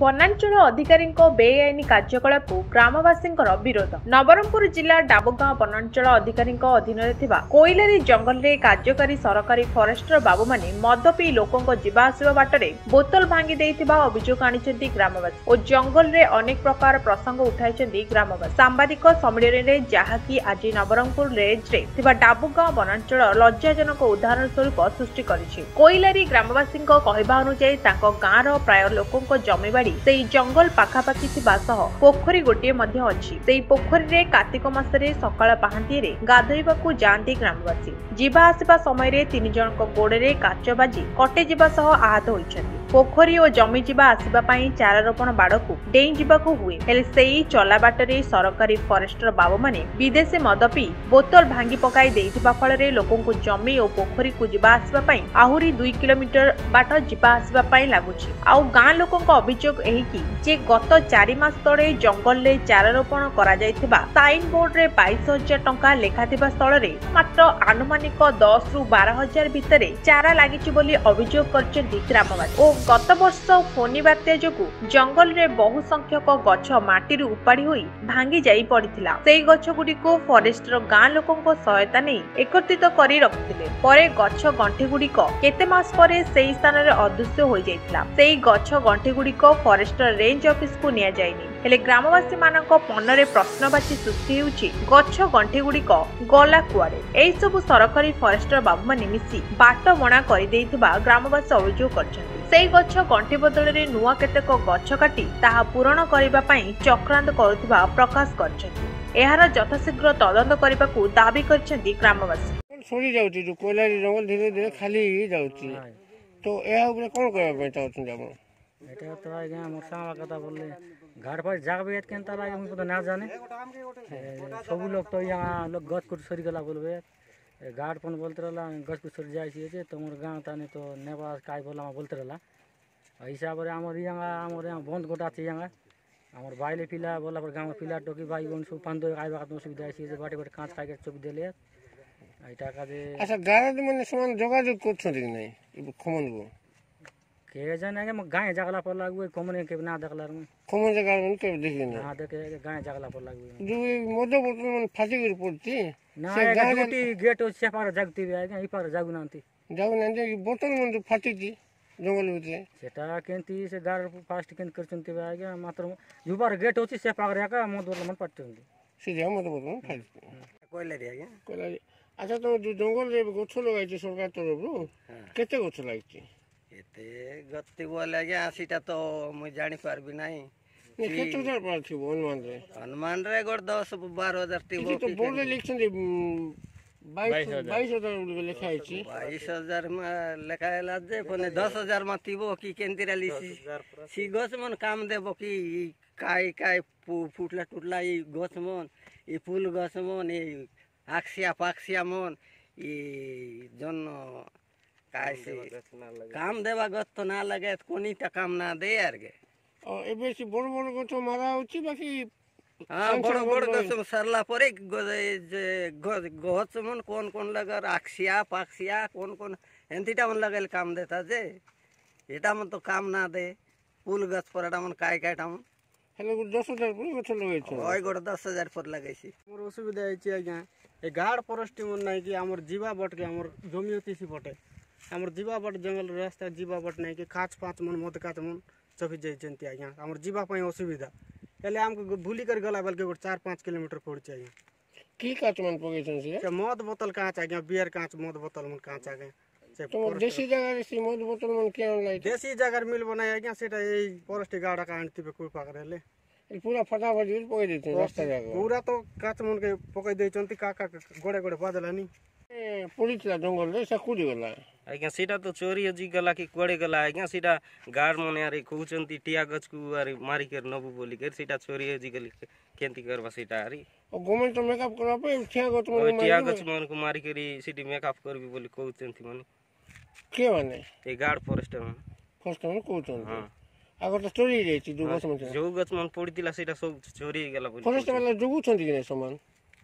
ବନାଞ୍ଚଳ ଅଧିକାରୀଙ୍କ ବେଆଇନ କାର୍ଯ୍ୟକଳାପକୁ ଗ୍ରାମବାସୀଙ୍କର ବିରୋଧ ନବରଙ୍ଗପୁର ଜିଲ୍ଲା ଡାବୁଗାଁ ବନାଞ୍ଚଳ ଅଧିକାରୀଙ୍କ ଅଧୀନରେ ଥିବା କୋଇଲାରୀ ଜଙ୍ଗଲରେ କାର୍ଯ୍ୟକାରୀ ସରକାରୀ ଫରେଷ୍ଟର ବାବୁମାନେ ମଦ ପିଇ ଲୋକଙ୍କ ଯିବା ଆସିବା ବାଟରେ ବୋତଲ ଭାଙ୍ଗି ଦେଇଥିବା ଅଭିଯୋଗ ଆଣିଛନ୍ତି ଗ୍ରାମବାସୀ ଓ ଜଙ୍ଗଲରେ ଅନେକ ପ୍ରକାର ପ୍ରସଙ୍ଗ ଉଠାଇଛନ୍ତି ଗ୍ରାମବାସୀ ସାମ୍ବାଦିକ ସମ୍ମିଳନୀରେ ଯାହାକି ଆଜି ନବରଙ୍ଗପୁର ରେଞ୍ଜରେ ଥିବା ଡାବୁଗାଁ ବନାଞ୍ଚଳ ଲଜ୍ଜାଜନକ ଉଦାହରଣ ସ୍ୱରୂପ ସୃଷ୍ଟି କରିଛି କୋଇଲାରୀ ଗ୍ରାମବାସୀଙ୍କ କହିବା ଅନୁଯାୟୀ ତାଙ୍କ ଗାଁର ପ୍ରାୟ ଲୋକଙ୍କ ଜମିବା ଫୁଲବାଡ଼ି ସେହି ଜଙ୍ଗଲ ପାଖାପାଖି ଥିବା ସହ ପୋଖରୀ ଗୋଟିଏ ମଧ୍ୟ ଅଛି ସେହି ପୋଖରୀରେ କାର୍ତ୍ତିକ ମାସରେ ସକାଳ ପାହାନ୍ତିଆରେ ଗାଧୋଇବାକୁ ଯାଆନ୍ତି ଗ୍ରାମବାସୀ ଯିବା ଆସିବା ସମୟରେ ତିନି ଜଣଙ୍କ ଗୋଡ଼ରେ କାଚ ବାଜି କଟେଯିବା ସହ ଆହତ ହୋଇଛନ୍ତି ପୋଖରୀ ଓ ଜମି ଯିବା ଆସିବା ପାଇଁ ଚାରାରୋପଣ ବାଡ଼କୁ ଡେଇଁ ଯିବାକୁ ହୁଏ ହେଲେ ସେଇ ଚଲା ବାଟରେ ସରକାରୀ ଫରେଷ୍ଟର ବାବୁମାନେ ବିଦେଶୀ ମଦ ପିଇ ବୋତଲ ଭାଙ୍ଗି ପକାଇ ଦେଇଥିବା ଫଳରେ ଲୋକଙ୍କୁ ଜମି ଓ ପୋଖରୀକୁ ଯିବା ଆସିବା ପାଇଁ ଆହୁରି ଦୁଇ କିଲୋମିଟର ବାଟ ଯିବା ଆସିବା ପାଇଁ ଲାଗୁଛି ଆଉ ଗାଁ ଲୋକଙ୍କ ଅଭିଯୋଗ ଏହିକି ଯେ ଗତ ଚାରି ମାସ ତଳେ ଜଙ୍ଗଲରେ ଚାରାରୋପଣ କରାଯାଇଥିବା ସାଇନ୍ ବୋର୍ଡରେ ବାଇଶ ହଜାର ଟଙ୍କା ଲେଖାଥିବା ସ୍ଥଳରେ ମାତ୍ର ଆନୁମାନିକ ଦଶରୁ ବାର ହଜାର ଭିତରେ ଚାରା ଲାଗିଛି ବୋଲି ଅଭିଯୋଗ କରିଛନ୍ତି ଗ୍ରାମବାସୀ ଓ ଗତବର୍ଷ ଫୋନି ବାତ୍ୟା ଯୋଗୁଁ ଜଙ୍ଗଲରେ ବହୁ ସଂଖ୍ୟକ ଗଛ ମାଟିରୁ ଉପାଡ଼ି ହୋଇ ଭାଙ୍ଗି ଯାଇ ପଡ଼ିଥିଲା ସେହି ଗଛଗୁଡ଼ିକୁ ଫରେଷ୍ଟର ଗାଁ ଲୋକଙ୍କ ସହାୟତା ନେଇ ଏକତ୍ରିତ କରି ରଖିଥିଲେ ପରେ ଗଛ ଗଣ୍ଠିଗୁଡ଼ିକ କେତେ ମାସ ପରେ ସେହି ସ୍ଥାନରେ ଅଦୃଶ୍ୟ ହୋଇଯାଇଥିଲା ସେହି ଗଛ ଗଣ୍ଠିଗୁଡ଼ିକ ଫରେଷ୍ଟର ରେଞ୍ଜ ଅଫିସକୁ ନିଆଯାଇନି ହେଲେ ଗ୍ରାମବାସୀମାନଙ୍କ ମନରେ ପ୍ରଶ୍ନବାଚୀ ସୃଷ୍ଟି ହେଉଛି ଗଛ ଗଣ୍ଠିଗୁଡ଼ିକ ଗଲା କୁଆଡ଼େ ଏହିସବୁ ସରକାରୀ ଫରେଷ୍ଟର ବାବୁମାନେ ମିଶି ବାଟମଣା କରିଦେଇଥିବା ଗ୍ରାମବାସୀ ଅଭିଯୋଗ କରିଛନ୍ତି সেই ଗଛ ଗଣ୍ଠି ବଦଳରେ ନୂଆ କେତେକ ଗଛ କାଟି ତାହା ପୂରଣ କରିବା ପାଇଁ ଚକ୍ରାନ୍ତ କରୁଥିବା ପ୍ରକାଶ କରିଛନ୍ତି ଏହାର ଯଥାଶୀଘ୍ର ତଦନ୍ତ କରିବାକୁ ଦାବି କରିଛନ୍ତି ଗ୍ରାମବାସୀ ସରି ଯାଉଛି ଯୋଉ କୋଇଲାରୀ ଜଙ୍ଗଲ ଧୀରେ ଧୀରେ ଖାଲି ହେଇଯାଉଛି ତ ଏହା ଉପରେ କ'ଣ କରିବା ପାଇଁ ଚାହୁଁଛନ୍ତି ଆପଣ এটা তো আজ্ঞা আমার সামা কথা বললে ঘাট ফাট যাবে কেন তারা আমি তো না জানে সবু লোক তো ইয়া লোক গছ করে সরি গেলা বলবে ಗಾರ್ಡ್ ಪನ್ ಬೋಲ್ತಿರಲ್ಲ ಗಸ್ಪಿಸರ್ ಜಾಯಿಸಿ ಇದೆ যাইছি যে তোমার গাঁ তানে তো ಬೋಲ ಬೋಲ್ತಿರಲ್ಲ বলে আমার বলতে ইয়াঙ্গা আমার বন্ধ গোটা আছে ইয়াঙ্গা আমার বাইলে পিলা বলা পর গাঁ পিলা টকি ভাই বোন সব পান ধরে আইবা কত অসুবিধা আছে যে বাটে বাটে কাঁচ খাইকে চোখ দিলে এই টাকা দিয়ে আচ্ছা গাড়ি মানে সমান যোগাযোগ করছো ঠিক নাই গো केजन है मग गाय जगला पर लागू कोमने के ना देखलार में कोमने जगह में तो देखिए ना हां देखे गाय जगला पर लागू है मोदो बोल में फासी गिर पड़ती ना एक ड्यूटी गेट से पार जगती भी आएगा ई पार जागु नांती जागु नांती बोतल में फाटी थी जंगल में सेटा केंती से गार फास्ट केंत करचंती भी आएगा मात्र युवार गेट होची से पार का मोदो मन पट्टी सीधा मोदो बोल में फाटी कोइला रे आगे कोइला अच्छा तो जंगल रे गोछ लगाई सरकार तरफ रो हाँ। केते गोछ लागिची ଏତେ ଗତି ବୋଲେ ଆଜ୍ଞା ସେଇଟା ତ ମୁଁ ଜାଣିପାରିବି ନାହିଁ କେତେ ହଜାର ପାର ଥିବ ହନୁମାନରେ ହନୁମାନରେ ଗୋଟେ ଦଶ ବାର ହଜାର ଥିବ ବୋର୍ଡରେ ଲେଖିଛନ୍ତି ବାଇଶ ହଜାର ବୋଲି ଲେଖା ହେଇଛି ବାଇଶ ହଜାର ଲେଖା ହେଲା ଯେ ପୁଣି ଦଶ ହଜାର ମା ଥିବ କି କେମିତିରେ ସି ଗଛ ମନ କାମ ଦେବ କି କାଇ କାଇ ଫୁଟଲା ଟୁଟଲା ଏଇ ଗଛ ମନ ଏ ଫୁଲ ଗଛ ମନ ଏ ଆକ୍ସିଆ ପାକ୍ସିଆ ମନ ଏ ଜନ কাইছি কাম দেবা গত না লাগে কোনিটা কাম না দে আর গে ও বেশি বড় বড় গছ মারা হচ্ছে বাকি হ্যাঁ বড় বড় গছ সারলা পরে যে গছ মন কোন কোন লাগে রাখসিয়া পাকসিয়া কোন কোন হেন্তিটা মন লাগাইল কাম দেতা যে এটা মন তো কাম না দে ফুল গাছ পরাটা মন কাই কাইটা মন ହେଲେ ଗୋଟେ ଦଶ ହଜାର ଗଛ ଲଗେଇଛ ହଇ ଗୋଟେ ଦଶ ହଜାର ପରେ ଲଗେଇଛି ମୋର ଅସୁବିଧା ହେଇଛି ଆଜ୍ଞା ଏ ଗାର୍ଡ଼ ଫରେଷ୍ଟ ମୋର ନାହିଁ କି ଆମର ଯିବା ବଟକେ ଆମର ଜମି ଅଛି ପଟେ आम जीवाबाट जंगल रास्ता जीवाबाट नहीं कि काच पाँच मन मद काच मन सभी जाइंती आज्ञा आम जीवापाई असुविधा हेले आमको भूलिकर गला बेलके गोटे चार पाँच किलोमीटर पड़ुଛି आज्ञा কি কাঁচ মান পকাইছেন সে মদ বোতল কাঁচ আজ্ঞা বিয়ার কাঁচ মদ বোতল মান কাঁচ আজ্ঞা তোমার দেশি জায়গার সে মদ বোতল মান কেন লাই দেশি জায়গার মিলবো না আজ্ঞা সেটা এই ফরেস্ট গাড়া আনতিবে কুপা করেলে পুরা ফটা বাজি পকাই দিয়েছেন রাস্তা জায়গা পুরা তো কাঁচ মনকে পকাই দিয়েছেন কা কা গড়ে গড়ে বাদলানি ପଡ଼ିଥିଲା ଜଙ୍ଗଲରେ ସେ କୁଡ଼ିଗଲା ଆଜ୍ଞା ସେଇଟା ତ ଚୋରି ହେଜି ଗଲା କି କୁଆଡ଼େ ଗଲା ଆଜ୍ଞା ସେଇଟା ଗାର୍ଡ଼ ମାନେ ଆରେ କହୁଛନ୍ତି ଟିଆ ଗଛକୁ ଆରେ ମାରିକରି ନେବୁ ବୋଲିକରି ସେଇଟା ଚୋରି ହେଜି ଗଲି କେମିତି କରବା ସେଇଟା ଆରେ ଗଭର୍ଣ୍ଣମେଣ୍ଟ ମେକଅପ୍ କରିବା ପାଇଁ ଠିଆ ଗଛ ଠିଆ ଗଛ ମାନଙ୍କୁ ମାରିକରି ସେଠି ମେକଅପ୍ କରିବି ବୋଲି କହୁଛନ୍ତି ମାନେ କିଏ ମାନେ ଏ ଗାର୍ଡ଼ ଫରେଷ୍ଟର ମାନେ ଫରେଷ୍ଟର ମାନେ କହୁଛନ୍ତି ହଁ ଆଗ ତ ଚୋରି ହେଇଯାଇଛି ଯୋଉ ଗଛ ଯୋଉ ଗଛ ମାନେ ପଡ଼ିଥିଲା ସେଇଟା ସବୁ ଚୋରି ହେଇଗଲା ବୋଲି ଫରେଷ୍ଟର ବାଲା ଜଗୁଛନ୍ତି କି ନାହିଁ ସମାନ